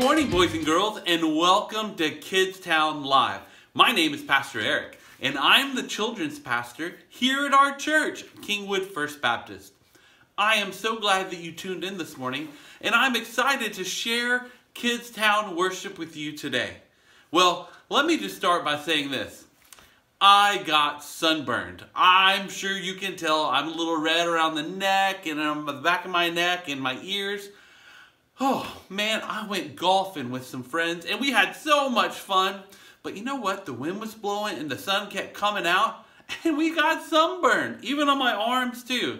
morning, boys and girls, and welcome to Kidstown Live. My name is Pastor Eric, and I'm the children's pastor here at our church, Kingwood First Baptist. I am so glad that you tuned in this morning, and I'm excited to share Kidstown worship with you today. Well, let me just start by saying this. I got sunburned. I'm sure you can tell I'm a little red around the neck and on the back of my neck and my ears. Oh, man, I went golfing with some friends and we had so much fun. But you know what? The wind was blowing and the sun kept coming out and we got sunburned, even on my arms too.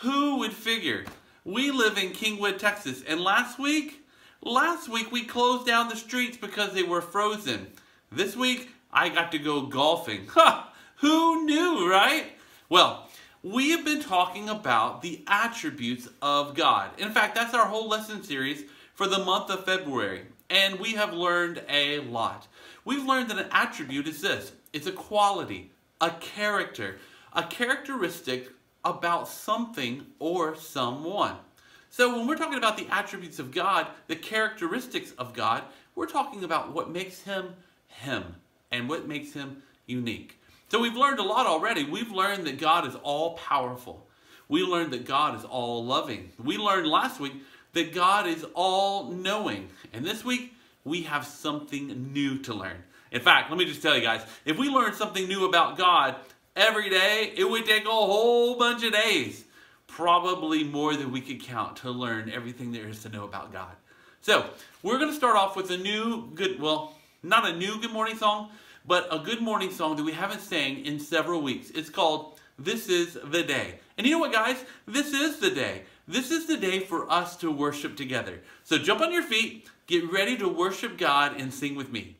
Who would figure? We live in Kingwood, Texas, and last week, last week we closed down the streets because they were frozen. This week, I got to go golfing. Ha! Who knew, right? Well, we have been talking about the attributes of God. In fact, that's our whole lesson series for the month of February. And we have learned a lot. We've learned that an attribute is this it's a quality, a character, a characteristic about something or someone. So when we're talking about the attributes of God, the characteristics of God, we're talking about what makes him him and what makes him unique. So we've learned a lot already. We've learned that God is all powerful. We learned that God is all loving. We learned last week that God is all knowing. And this week, we have something new to learn. In fact, let me just tell you guys, if we learned something new about God every day, it would take a whole bunch of days. Probably more than we could count to learn everything there is to know about God. So, we're going to start off with a new good, well, not a new good morning song, but a good morning song that we haven't sang in several weeks. It's called This Is the Day. And you know what, guys? This is the day. This is the day for us to worship together. So jump on your feet, get ready to worship God, and sing with me.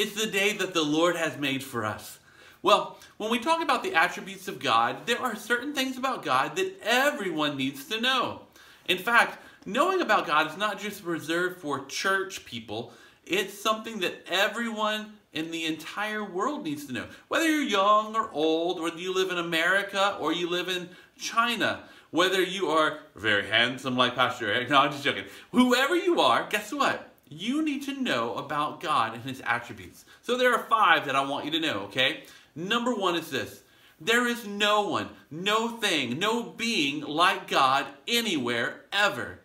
It's the day that the Lord has made for us. Well, when we talk about the attributes of God, there are certain things about God that everyone needs to know. In fact, knowing about God is not just reserved for church people, it's something that everyone in the entire world needs to know. Whether you're young or old, whether you live in America or you live in China, whether you are very handsome like Pastor Eric, no, I'm just joking. Whoever you are, guess what? You need to know about God and His attributes. So there are five that I want you to know, okay? Number one is this. There is no one, no thing, no being like God anywhere ever.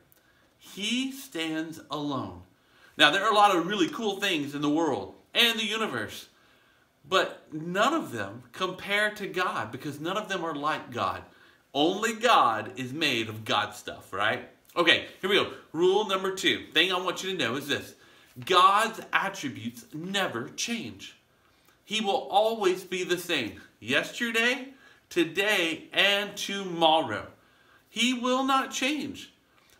He stands alone. Now, there are a lot of really cool things in the world and the universe, but none of them compare to God because none of them are like God. Only God is made of God stuff, right? Okay, here we go. Rule number two. Thing I want you to know is this. God's attributes never change. He will always be the same. Yesterday, today, and tomorrow. He will not change,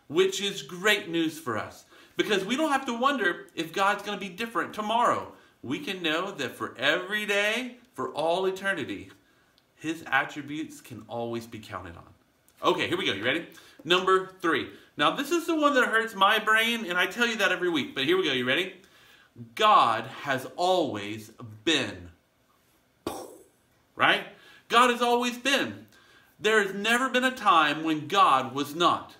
which is great news for us because we don't have to wonder if God's going to be different tomorrow. We can know that for every day, for all eternity, his attributes can always be counted on. Okay, here we go. You ready? Number three. Now, this is the one that hurts my brain, and I tell you that every week, but here we go. You ready? God has always been. Right? God has always been. There has never been a time when God was not.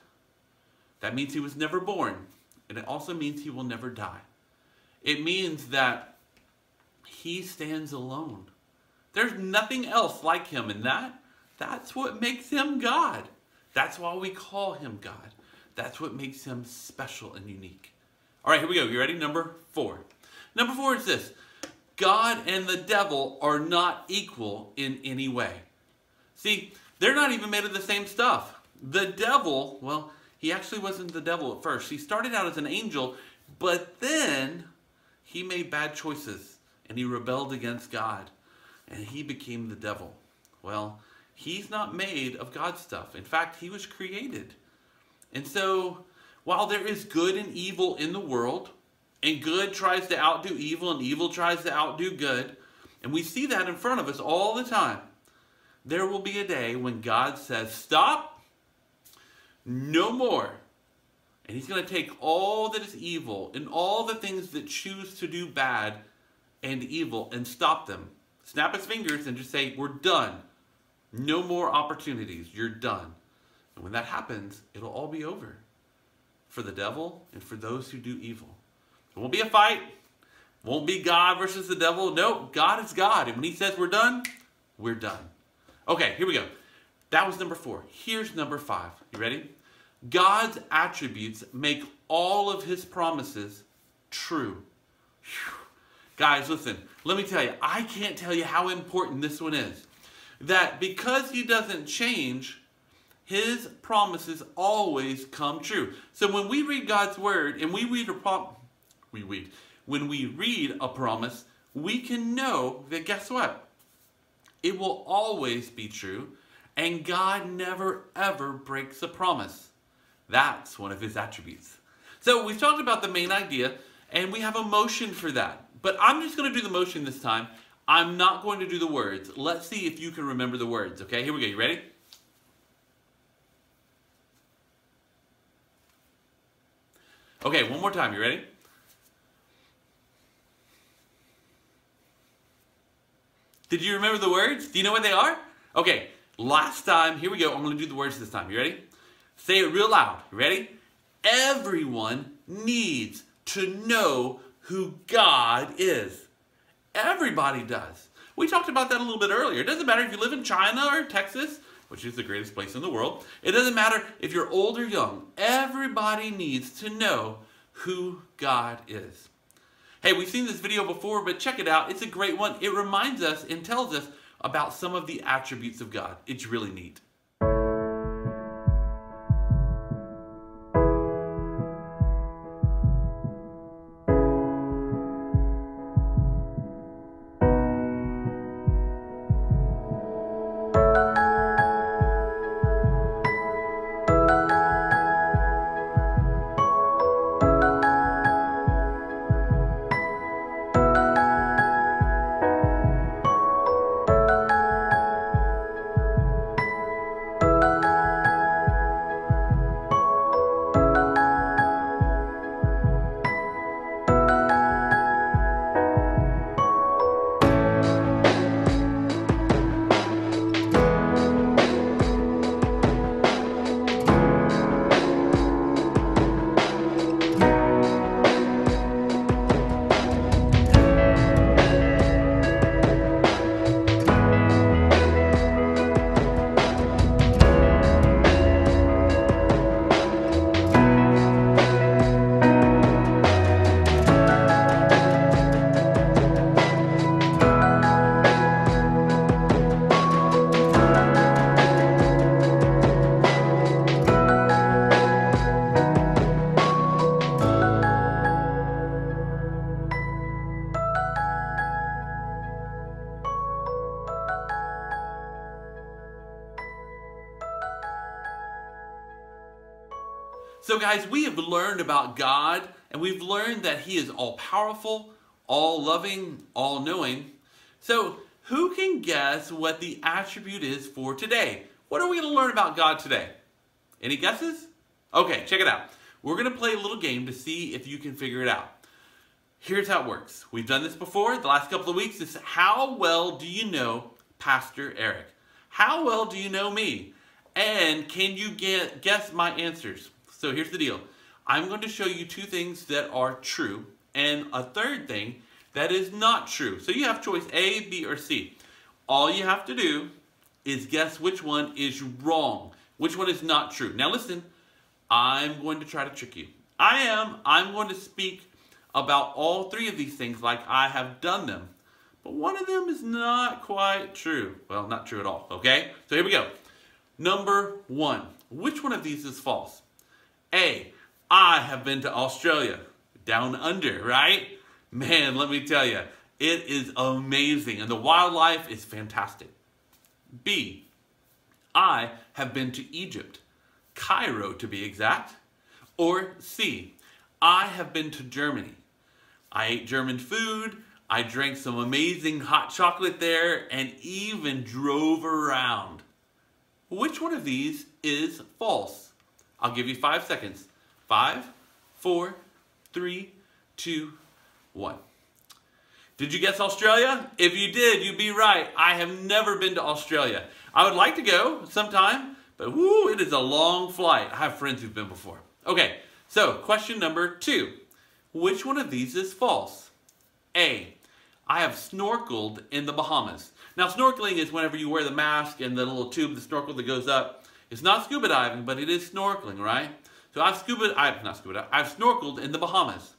That means he was never born. And it also means he will never die. It means that he stands alone. There's nothing else like him, and that that's what makes him God. That's why we call him God. That's what makes him special and unique. All right, here we go. You ready? Number four. Number four is this God and the devil are not equal in any way. See, they're not even made of the same stuff. The devil, well, he actually wasn't the devil at first. He started out as an angel, but then he made bad choices and he rebelled against God and he became the devil. Well, he's not made of God's stuff. In fact, he was created. And so, while there is good and evil in the world, and good tries to outdo evil and evil tries to outdo good, and we see that in front of us all the time, there will be a day when God says, Stop, no more. And he's going to take all that is evil and all the things that choose to do bad and evil and stop them. Snap his fingers and just say, We're done. No more opportunities. You're done. And when that happens, it'll all be over for the devil and for those who do evil. It won't be a fight. Won't be God versus the devil. No, God is God. And when he says we're done, we're done. Okay, here we go. That was number four. Here's number five. You ready? God's attributes make all of his promises true. Whew. Guys, listen, let me tell you, I can't tell you how important this one is. That because he doesn't change, his promises always come true. So when we read God's word and we read a prom- we read when we read a promise, we can know that guess what? It will always be true, and God never ever breaks a promise. That's one of his attributes. So we've talked about the main idea, and we have a motion for that. But I'm just going to do the motion this time. I'm not going to do the words. Let's see if you can remember the words. Okay, here we go. You ready? Okay, one more time. You ready? Did you remember the words? Do you know what they are? Okay, last time, here we go. I'm to do the words this time. You ready? Say it real loud. You ready? Everyone needs to know who God is. Everybody does. We talked about that a little bit earlier. It doesn't matter if you live in China or Texas, which is the greatest place in the world. It doesn't matter if you're old or young. Everybody needs to know who God is. Hey, we've seen this video before, but check it out. It's a great one. It reminds us and tells us about some of the attributes of God. It's really neat. Guys, we have learned about God and we've learned that He is all powerful, all loving, all knowing. So, who can guess what the attribute is for today? What are we going to learn about God today? Any guesses? Okay, check it out. We're going to play a little game to see if you can figure it out. Here's how it works. We've done this before the last couple of weeks. It's how well do you know Pastor Eric? How well do you know me? And can you get, guess my answers? So here's the deal. I'm going to show you two things that are true and a third thing that is not true. So you have choice A, B, or C. All you have to do is guess which one is wrong, which one is not true. Now listen, I'm going to try to trick you. I am. I'm going to speak about all three of these things like I have done them. But one of them is not quite true. Well, not true at all, okay? So here we go. Number one, which one of these is false? A, I have been to Australia, down under, right? Man, let me tell you, it is amazing and the wildlife is fantastic. B, I have been to Egypt, Cairo to be exact. Or C, I have been to Germany. I ate German food, I drank some amazing hot chocolate there, and even drove around. Which one of these is false? I'll give you five seconds. Five, four, three, two, one. Did you guess Australia? If you did, you'd be right. I have never been to Australia. I would like to go sometime, but it is a long flight. I have friends who've been before. Okay, so question number two. Which one of these is false? A. I have snorkeled in the Bahamas. Now, snorkeling is whenever you wear the mask and the little tube, the snorkel that goes up. It's not scuba diving, but it is snorkeling, right? So I've scuba, I've not scuba, I've snorkeled in the Bahamas.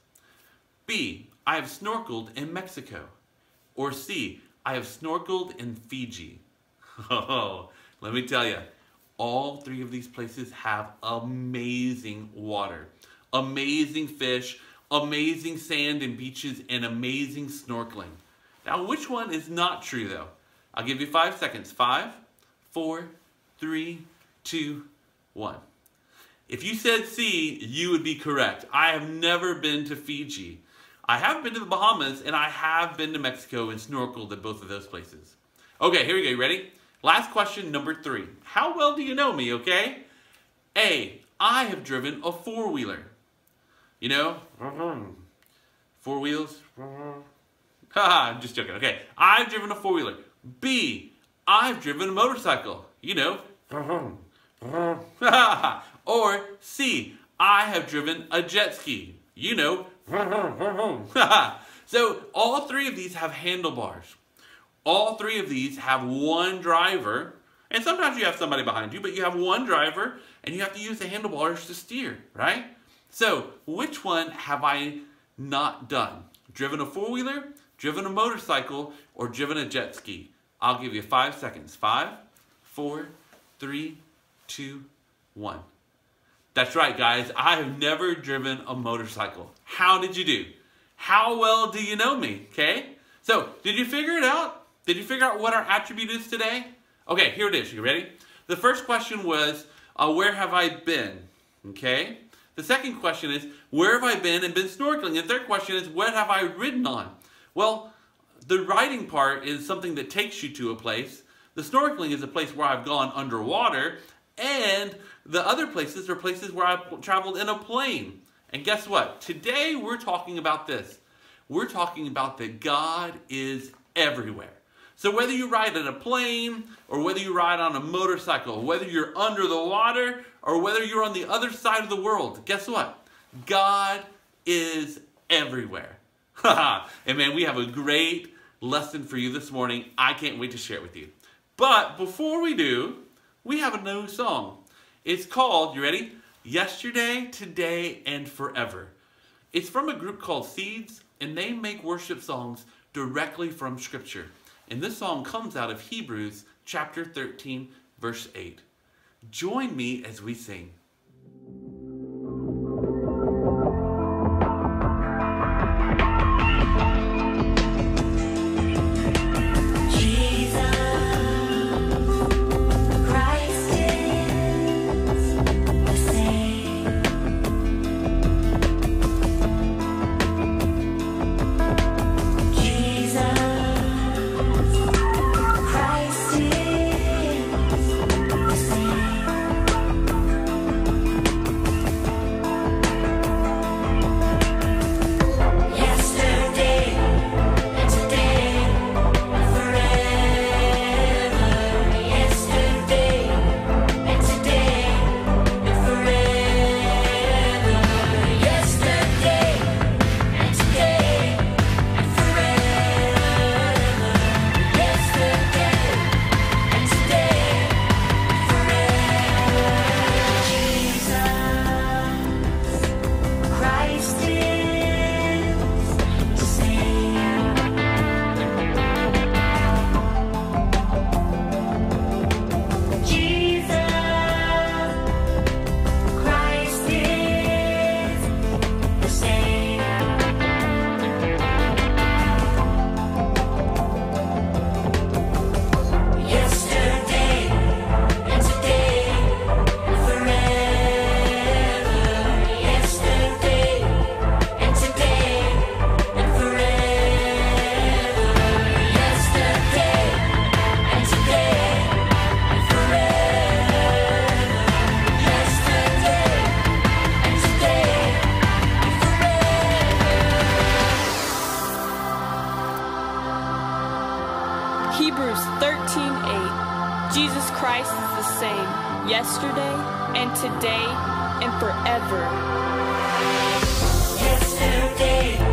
B, I have snorkeled in Mexico. Or C, I have snorkeled in Fiji. Oh, let me tell you, all three of these places have amazing water, amazing fish, amazing sand and beaches, and amazing snorkeling. Now, which one is not true though? I'll give you five seconds. Five, four, three, two, one. If you said C, you would be correct. I have never been to Fiji. I have been to the Bahamas and I have been to Mexico and snorkeled at both of those places. Okay, here we go. You ready? Last question, number three. How well do you know me, okay? A, I have driven a four-wheeler. You know? Mm-hmm. Four wheels? Mm-hmm. Haha, I'm just joking. Okay, I've driven a four-wheeler. B, I've driven a motorcycle. You know? Mm-hmm. Uh-huh. or C, I have driven a jet ski. You know. Uh-huh. so all three of these have handlebars. All three of these have one driver. And sometimes you have somebody behind you, but you have one driver and you have to use the handlebars to steer, right? So which one have I not done? Driven a four-wheeler, driven a motorcycle, or driven a jet ski? I'll give you five seconds. Five, four, three, two, one. That's right, guys. I have never driven a motorcycle. How did you do? How well do you know me? Okay? So, did you figure it out? Did you figure out what our attribute is today? Okay, here it is. You ready? The first question was, uh, where have I been? Okay? The second question is, where have I been and been snorkeling? The third question is, what have I ridden on? Well, the riding part is something that takes you to a place. The snorkeling is a place where I've gone underwater. And the other places are places where I've traveled in a plane. And guess what? Today we're talking about this. We're talking about that God is everywhere. So whether you ride in a plane, or whether you ride on a motorcycle, whether you're under the water, or whether you're on the other side of the world, guess what? God is everywhere. and man, we have a great lesson for you this morning. I can't wait to share it with you. But before we do, we have a new song. It's called, you ready? Yesterday, Today, and Forever. It's from a group called Seeds, and they make worship songs directly from Scripture. And this song comes out of Hebrews chapter 13, verse 8. Join me as we sing. Hebrews 13:8. Jesus Christ is the same yesterday and today and forever. Yesterday.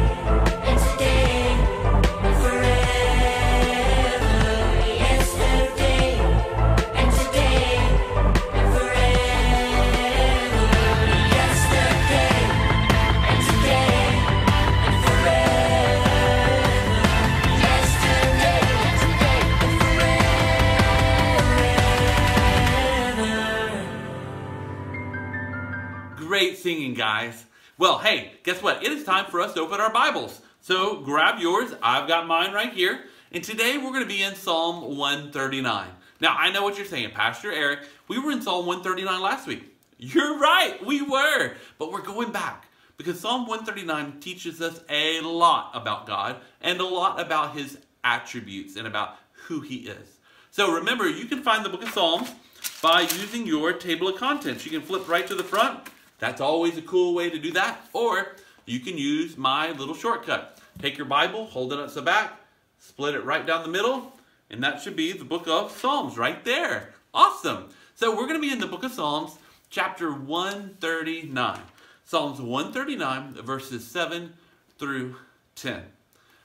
Singing, guys. Well, hey, guess what? It is time for us to open our Bibles. So grab yours. I've got mine right here. And today we're going to be in Psalm 139. Now, I know what you're saying, Pastor Eric. We were in Psalm 139 last week. You're right, we were. But we're going back because Psalm 139 teaches us a lot about God and a lot about his attributes and about who he is. So remember, you can find the book of Psalms by using your table of contents. You can flip right to the front. That's always a cool way to do that. Or you can use my little shortcut. Take your Bible, hold it up to the back, split it right down the middle, and that should be the book of Psalms right there. Awesome. So we're going to be in the book of Psalms, chapter 139. Psalms 139, verses 7 through 10.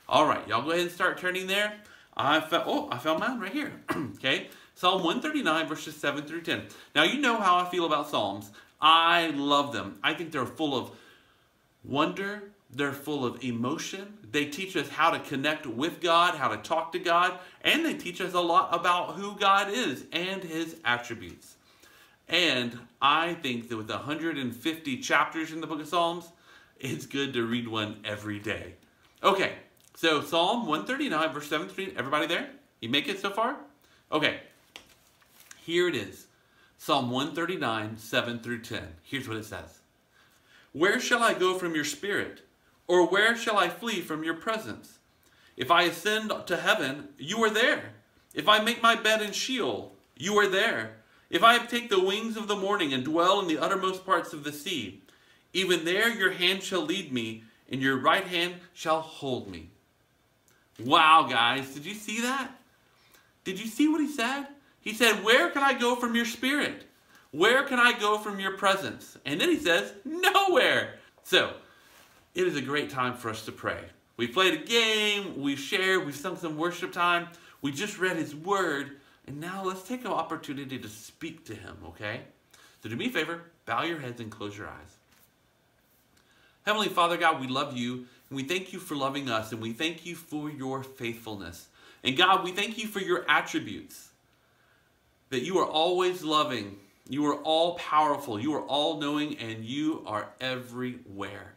All right, y'all go ahead and start turning there. I found, oh, I found mine right here. okay, Psalm 139, verses 7 through 10. Now, you know how I feel about Psalms. I love them. I think they're full of wonder, they're full of emotion. They teach us how to connect with God, how to talk to God, and they teach us a lot about who God is and his attributes. And I think that with 150 chapters in the book of Psalms, it's good to read one every day. Okay, so Psalm 139, verse 17. Everybody there? You make it so far? Okay, here it is. Psalm 139, 7 through 10. Here's what it says. Where shall I go from your spirit? Or where shall I flee from your presence? If I ascend to heaven, you are there. If I make my bed in Sheol, you are there. If I take the wings of the morning and dwell in the uttermost parts of the sea, even there your hand shall lead me, and your right hand shall hold me. Wow, guys, did you see that? Did you see what he said? He said, Where can I go from your spirit? Where can I go from your presence? And then he says, Nowhere. So, it is a great time for us to pray. We played a game, we shared, we've sung some worship time, we just read his word, and now let's take an opportunity to speak to him, okay? So do me a favor, bow your heads and close your eyes. Heavenly Father God, we love you, and we thank you for loving us, and we thank you for your faithfulness. And God, we thank you for your attributes, that you are always loving, you are all powerful, you are all knowing, and you are everywhere.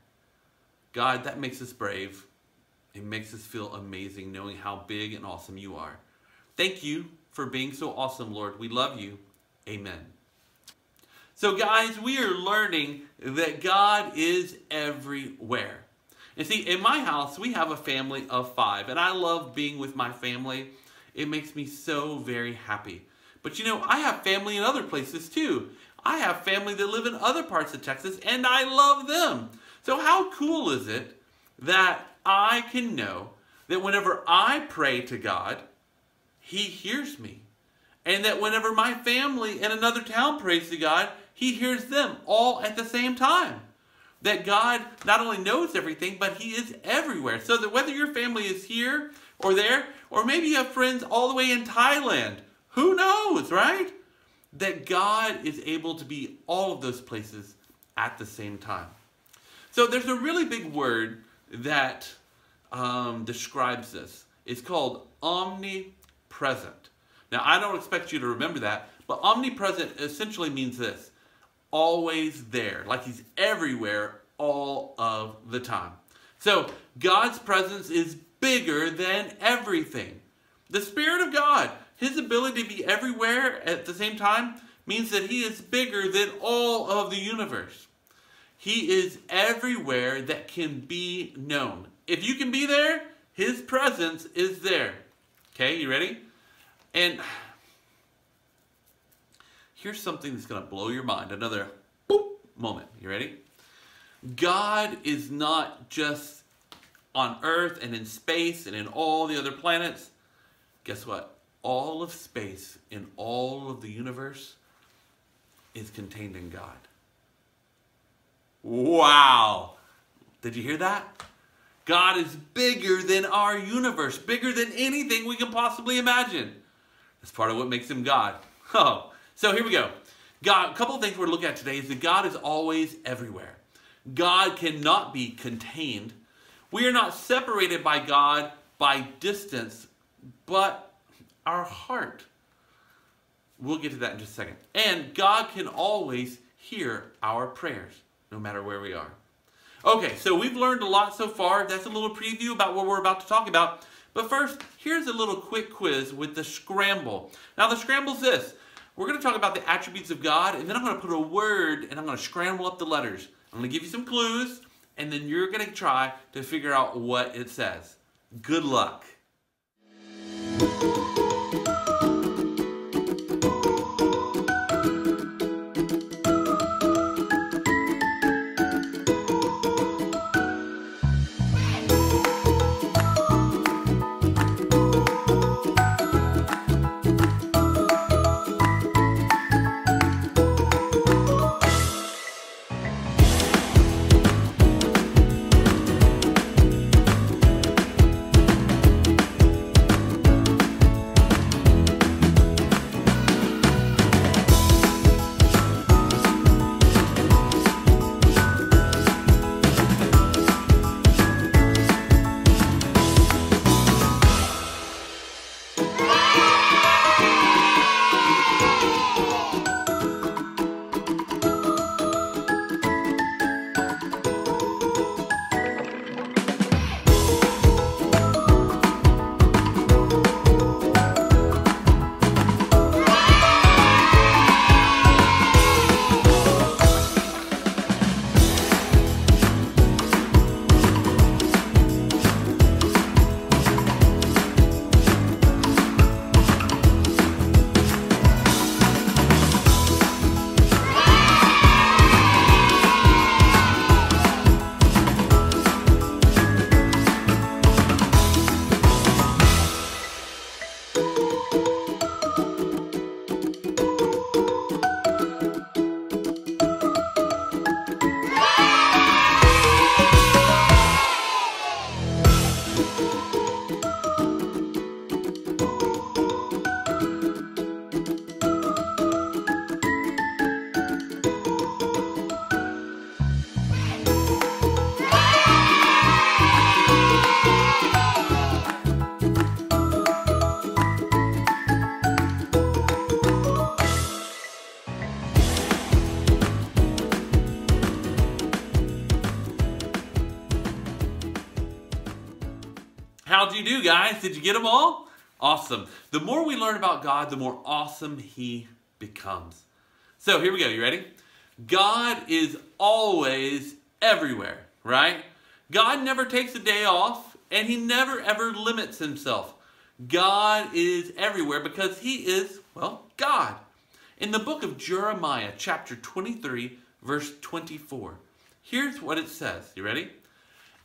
God, that makes us brave. It makes us feel amazing knowing how big and awesome you are. Thank you for being so awesome, Lord. We love you. Amen. So, guys, we are learning that God is everywhere. And see, in my house, we have a family of five, and I love being with my family. It makes me so very happy. But you know, I have family in other places too. I have family that live in other parts of Texas, and I love them. So, how cool is it that I can know that whenever I pray to God, He hears me? And that whenever my family in another town prays to God, He hears them all at the same time. That God not only knows everything, but He is everywhere. So that whether your family is here or there, or maybe you have friends all the way in Thailand, who knows, right? That God is able to be all of those places at the same time. So there's a really big word that um, describes this. It's called omnipresent. Now, I don't expect you to remember that, but omnipresent essentially means this always there, like he's everywhere all of the time. So, God's presence is bigger than everything. The Spirit of God, his ability to be everywhere at the same time, means that he is bigger than all of the universe. He is everywhere that can be known. If you can be there, his presence is there. Okay, you ready? And here's something that's going to blow your mind. Another boop moment. You ready? God is not just on earth and in space and in all the other planets. Guess what? All of space in all of the universe is contained in God. Wow. Did you hear that? God is bigger than our universe, bigger than anything we can possibly imagine. That's part of what makes him God. Oh, so here we go. God, a couple of things we're looking at today is that God is always everywhere. God cannot be contained. We are not separated by God by distance, but our heart. We'll get to that in just a second. And God can always hear our prayers, no matter where we are. Okay, so we've learned a lot so far. That's a little preview about what we're about to talk about. But first, here's a little quick quiz with the scramble. Now, the scramble's this. We're going to talk about the attributes of God, and then I'm going to put a word and I'm going to scramble up the letters. I'm going to give you some clues, and then you're going to try to figure out what it says. Good luck. Guys? Did you get them all? Awesome. The more we learn about God, the more awesome He becomes. So here we go. You ready? God is always everywhere, right? God never takes a day off, and He never ever limits Himself. God is everywhere because He is, well, God. In the book of Jeremiah, chapter 23, verse 24, here's what it says. You ready?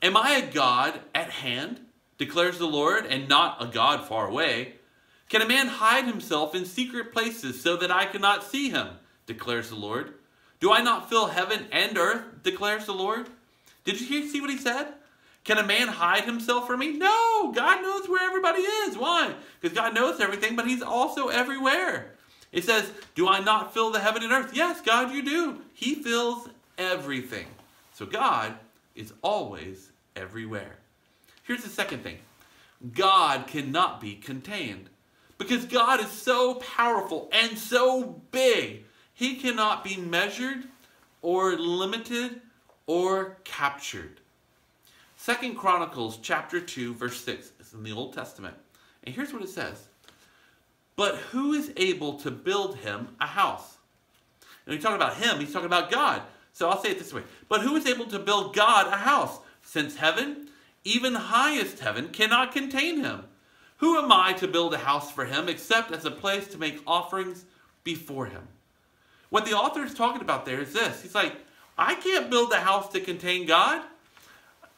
Am I a God at hand, declares the Lord, and not a God far away? Can a man hide himself in secret places so that I cannot see him, declares the Lord? Do I not fill heaven and earth, declares the Lord? Did you hear, see what he said? Can a man hide himself from me? No, God knows where everybody is. Why? Because God knows everything, but he's also everywhere. It says, Do I not fill the heaven and earth? Yes, God, you do. He fills everything. So God is always everywhere. Here's the second thing God cannot be contained because God is so powerful and so big, he cannot be measured or limited or captured. Second Chronicles chapter 2 verse 6 is in the Old Testament. And here's what it says. But who is able to build him a house? And he's talking about him, he's talking about God. So I'll say it this way. But who is able to build God a house? Since heaven, even highest heaven, cannot contain him. Who am I to build a house for him except as a place to make offerings before him? What the author is talking about there is this. He's like, I can't build a house to contain God.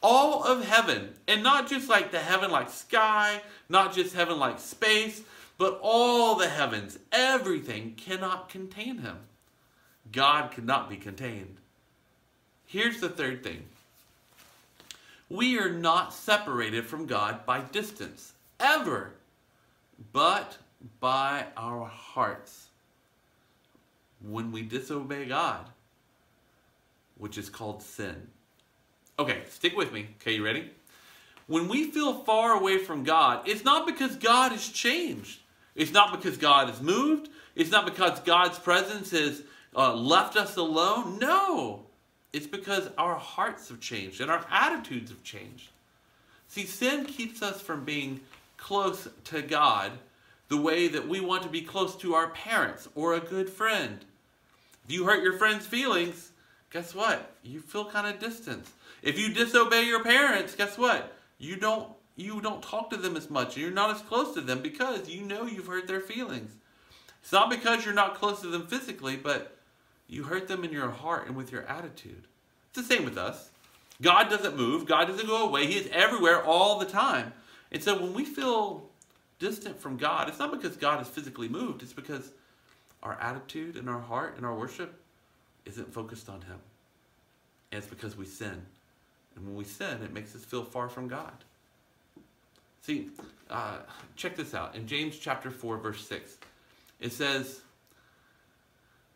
All of heaven, and not just like the heaven like sky, not just heaven like space, but all the heavens, everything cannot contain him. God cannot be contained. Here's the third thing we are not separated from God by distance, ever, but by our hearts. When we disobey God, which is called sin. Okay, stick with me. Okay, you ready? When we feel far away from God, it's not because God has changed. It's not because God has moved. It's not because God's presence has uh, left us alone. No, it's because our hearts have changed and our attitudes have changed. See, sin keeps us from being close to God the way that we want to be close to our parents or a good friend. If you hurt your friend's feelings, guess what? You feel kind of distant. If you disobey your parents, guess what? You don't you don't talk to them as much. You're not as close to them because you know you've hurt their feelings. It's not because you're not close to them physically, but you hurt them in your heart and with your attitude. It's the same with us. God doesn't move. God doesn't go away. He is everywhere all the time. And so when we feel distant from God, it's not because God is physically moved. It's because our attitude and our heart and our worship isn't focused on Him. And it's because we sin. And when we sin, it makes us feel far from God. See, uh, check this out. In James chapter 4, verse 6, it says,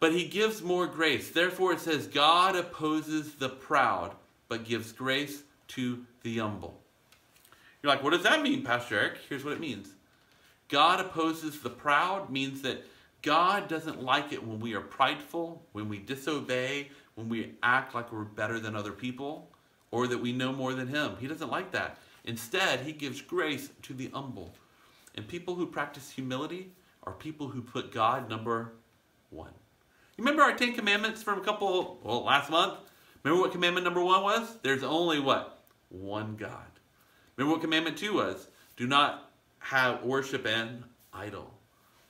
But he gives more grace. Therefore, it says, God opposes the proud, but gives grace to the humble. You're like, what does that mean, Pastor Eric? Here's what it means God opposes the proud means that God doesn't like it when we are prideful, when we disobey, when we act like we're better than other people, or that we know more than Him. He doesn't like that. Instead, He gives grace to the humble. And people who practice humility are people who put God number one. Remember our Ten Commandments from a couple, well, last month? Remember what commandment number one was? There's only what? One God. Remember what commandment two was? Do not have worship an idol.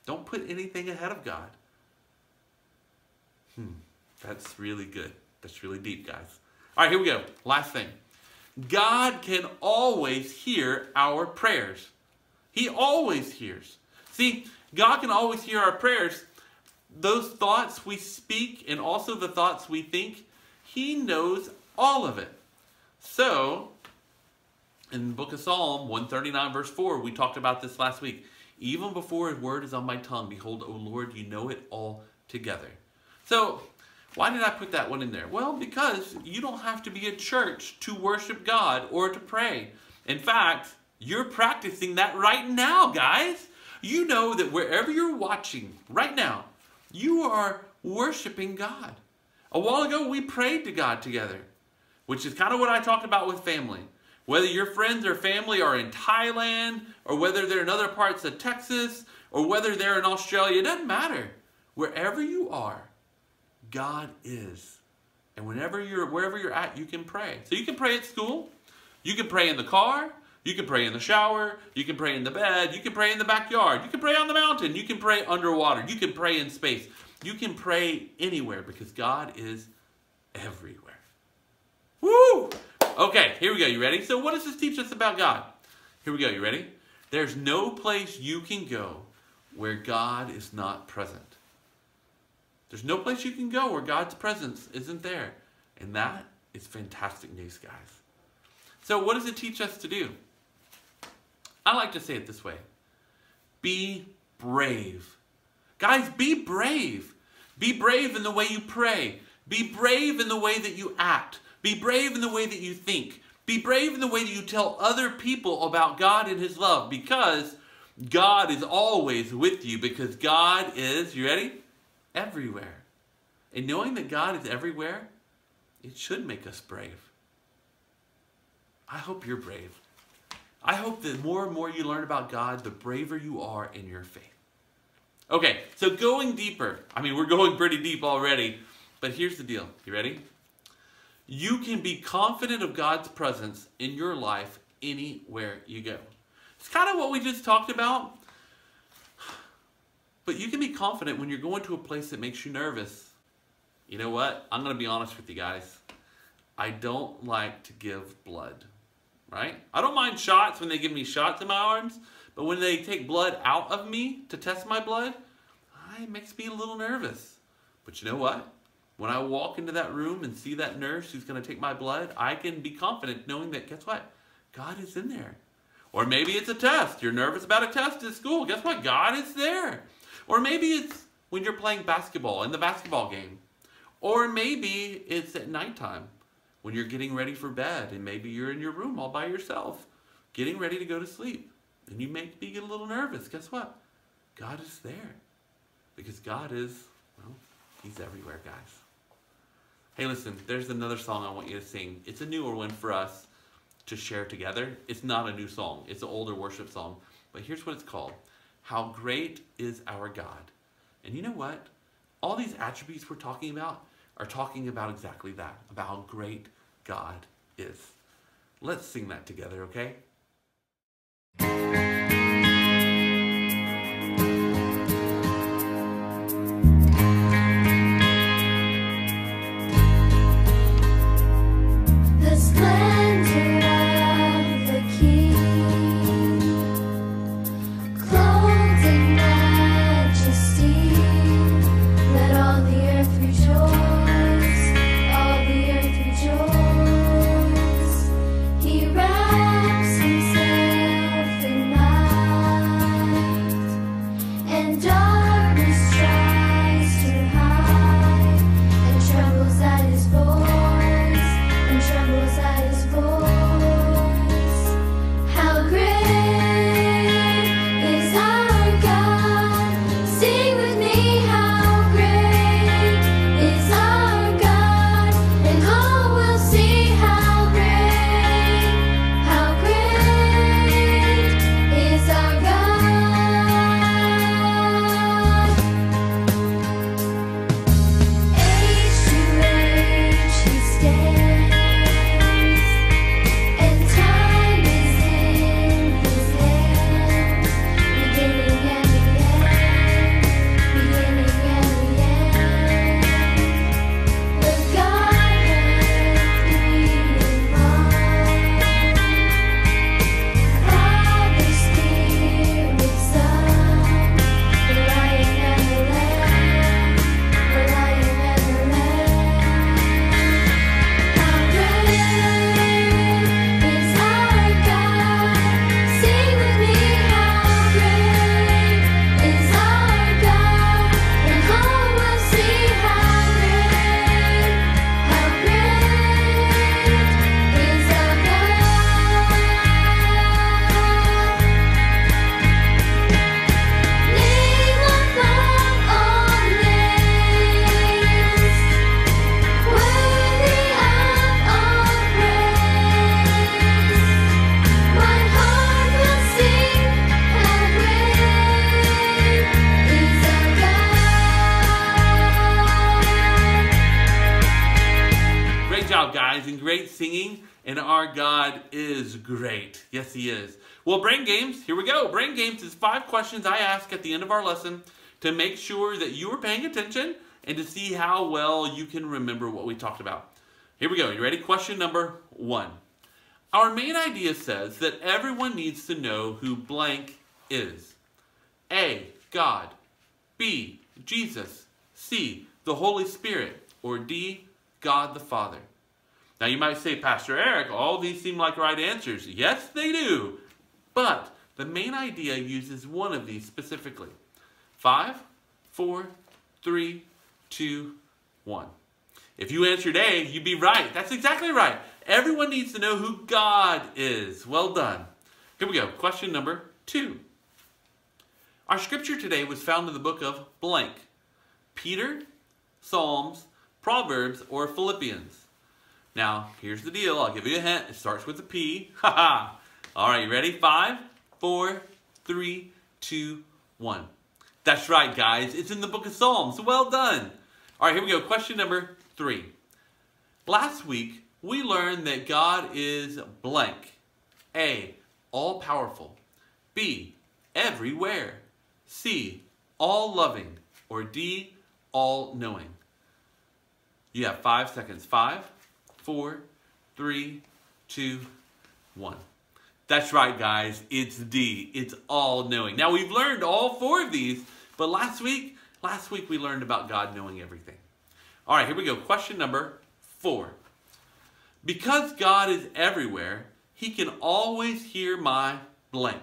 Don't put anything ahead of God. Hmm, that's really good. That's really deep, guys. All right, here we go. Last thing. God can always hear our prayers. He always hears. See, God can always hear our prayers. Those thoughts we speak and also the thoughts we think, He knows all of it. So, in the book of Psalm 139, verse 4, we talked about this last week. Even before a word is on my tongue, behold, O Lord, you know it all together. So, why did I put that one in there? Well, because you don't have to be a church to worship God or to pray. In fact, you're practicing that right now, guys. You know that wherever you're watching right now, you are worshiping God. A while ago, we prayed to God together, which is kind of what I talked about with family. Whether your friends or family are in Thailand, or whether they're in other parts of Texas, or whether they're in Australia, it doesn't matter. Wherever you are, God is. And whenever you're wherever you're at, you can pray. So you can pray at school, you can pray in the car, you can pray in the shower, you can pray in the bed, you can pray in the backyard, you can pray on the mountain, you can pray underwater, you can pray in space. You can pray anywhere because God is everywhere. Woo! Okay, here we go. You ready? So what does this teach us about God? Here we go. You ready? There's no place you can go where God is not present. There's no place you can go where God's presence isn't there. And that is fantastic news, guys. So, what does it teach us to do? I like to say it this way be brave. Guys, be brave. Be brave in the way you pray. Be brave in the way that you act. Be brave in the way that you think. Be brave in the way that you tell other people about God and His love because God is always with you because God is, you ready? Everywhere. And knowing that God is everywhere, it should make us brave. I hope you're brave. I hope that more and more you learn about God, the braver you are in your faith. Okay, so going deeper. I mean, we're going pretty deep already, but here's the deal. You ready? You can be confident of God's presence in your life anywhere you go. It's kind of what we just talked about. But you can be confident when you're going to a place that makes you nervous. You know what? I'm going to be honest with you guys. I don't like to give blood, right? I don't mind shots when they give me shots in my arms, but when they take blood out of me to test my blood, it makes me a little nervous. But you know what? When I walk into that room and see that nurse who's going to take my blood, I can be confident knowing that, guess what? God is in there. Or maybe it's a test. You're nervous about a test at school. Guess what? God is there. Or maybe it's when you're playing basketball in the basketball game. Or maybe it's at nighttime when you're getting ready for bed and maybe you're in your room all by yourself, getting ready to go to sleep. And you make me get a little nervous. Guess what? God is there. Because God is, well, He's everywhere, guys. Hey, listen, there's another song I want you to sing. It's a newer one for us to share together. It's not a new song, it's an older worship song. But here's what it's called How Great is Our God. And you know what? All these attributes we're talking about are talking about exactly that, about how great God is. Let's sing that together, okay? And our God is great. Yes, He is. Well, brain games, here we go. Brain games is five questions I ask at the end of our lesson to make sure that you are paying attention and to see how well you can remember what we talked about. Here we go. You ready? Question number one. Our main idea says that everyone needs to know who blank is. A. God. B. Jesus. C. The Holy Spirit. Or D. God the Father. Now you might say, Pastor Eric, all these seem like right answers. Yes, they do. But the main idea uses one of these specifically. Five, four, three, two, one. If you answered A, you'd be right. That's exactly right. Everyone needs to know who God is. Well done. Here we go. Question number two. Our scripture today was found in the book of blank Peter, Psalms, Proverbs, or Philippians. Now, here's the deal. I'll give you a hint. It starts with a P. Ha ha. All right, you ready? Five, four, three, two, one. That's right, guys. It's in the book of Psalms. Well done. All right, here we go. Question number three. Last week, we learned that God is blank. A, all powerful. B, everywhere. C, all loving. Or D, all knowing. You have five seconds. Five, four, three, two, one. That's right, guys. It's D. It's all knowing. Now we've learned all four of these, but last week, last week we learned about God knowing everything. All right, here we go. Question number four. Because God is everywhere, he can always hear my blank.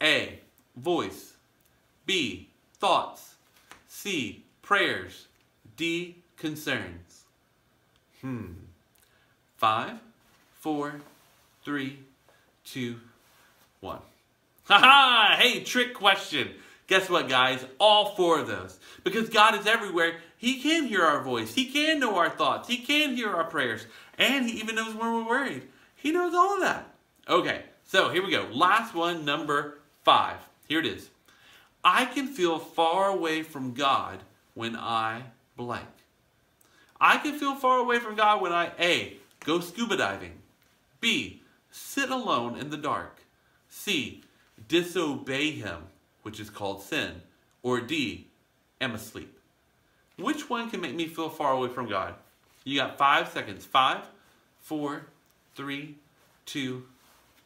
A. Voice. B. Thoughts. C. Prayers. D. Concerns. Hmm. Five, four, three, two, one. Haha! Hey, trick question. Guess what, guys? All four of those. Because God is everywhere, He can hear our voice. He can know our thoughts. He can hear our prayers. And He even knows when we're worried. He knows all of that. Okay, so here we go. Last one, number five. Here it is. I can feel far away from God when I blank. I can feel far away from God when I A. Go scuba diving. B. Sit alone in the dark. C. Disobey Him, which is called sin. Or D. Am asleep. Which one can make me feel far away from God? You got five seconds. Five, four, three, two,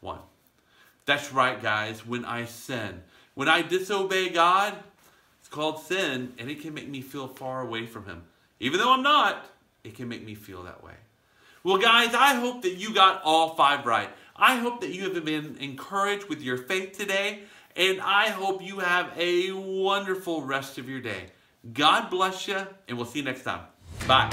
one. That's right, guys. When I sin, when I disobey God, it's called sin, and it can make me feel far away from Him. Even though I'm not, it can make me feel that way. Well, guys, I hope that you got all five right. I hope that you have been encouraged with your faith today, and I hope you have a wonderful rest of your day. God bless you, and we'll see you next time. Bye.